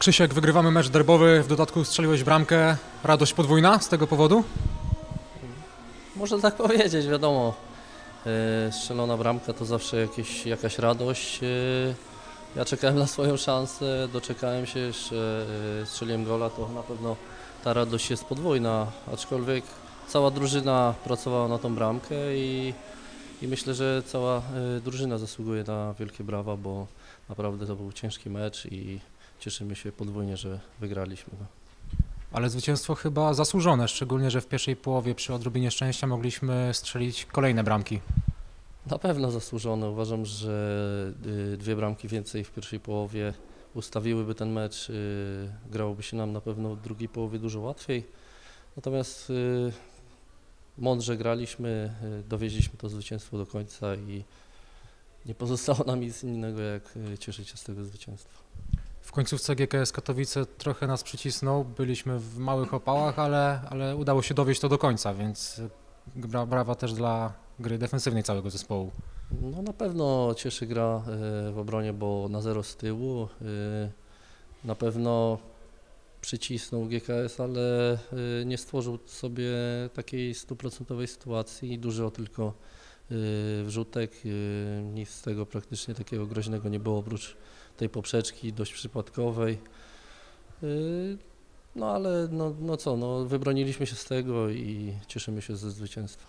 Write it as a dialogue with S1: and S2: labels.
S1: Krzysiek, wygrywamy mecz derbowy, w dodatku strzeliłeś bramkę. Radość podwójna z tego powodu?
S2: Można tak powiedzieć, wiadomo. Yy, Strzelona bramka to zawsze jakieś, jakaś radość. Yy, Ja czekałem na swoją szansę, doczekałem się, jeszcze yy, strzeliłem gola, to na pewno ta radość jest podwójna, aczkolwiek cała drużyna pracowała na tą bramkę i, i myślę, że cała drużyna zasługuje na wielkie brawa, bo naprawdę to był ciężki mecz i cieszymy się podwójnie, że wygraliśmy go.
S1: Ale zwycięstwo chyba zasłużone, szczególnie, że w pierwszej połowie przy odrobinie szczęścia mogliśmy strzelić kolejne bramki.
S2: Na pewno zasłużone. Uważam, że y, dwie bramki więcej w pierwszej połowie ustawiłyby ten mecz. y, Grałoby się nam na pewno w drugiej połowie dużo łatwiej. Natomiast y, mądrze graliśmy, dowieźliśmy to zwycięstwo do końca i nie pozostało nam nic innego jak cieszyć się z tego zwycięstwa.
S1: W końcówce GKS Katowice trochę nas przycisnął, byliśmy w małych opałach, ale, ale udało się dowieść to do końca, więc bra, brawa też dla gry defensywnej całego zespołu.
S2: No na pewno cieszy gra y, w obronie, bo na zero z tyłu. y, Na pewno przycisnął GKS, ale nie stworzył sobie takiej stuprocentowej sytuacji. Dużo tylko wrzutek, y, nic z tego praktycznie takiego groźnego nie było oprócz tej poprzeczki dość przypadkowej. Y, No ale no, no co, no, wybroniliśmy się z tego i cieszymy się ze zwycięstwa.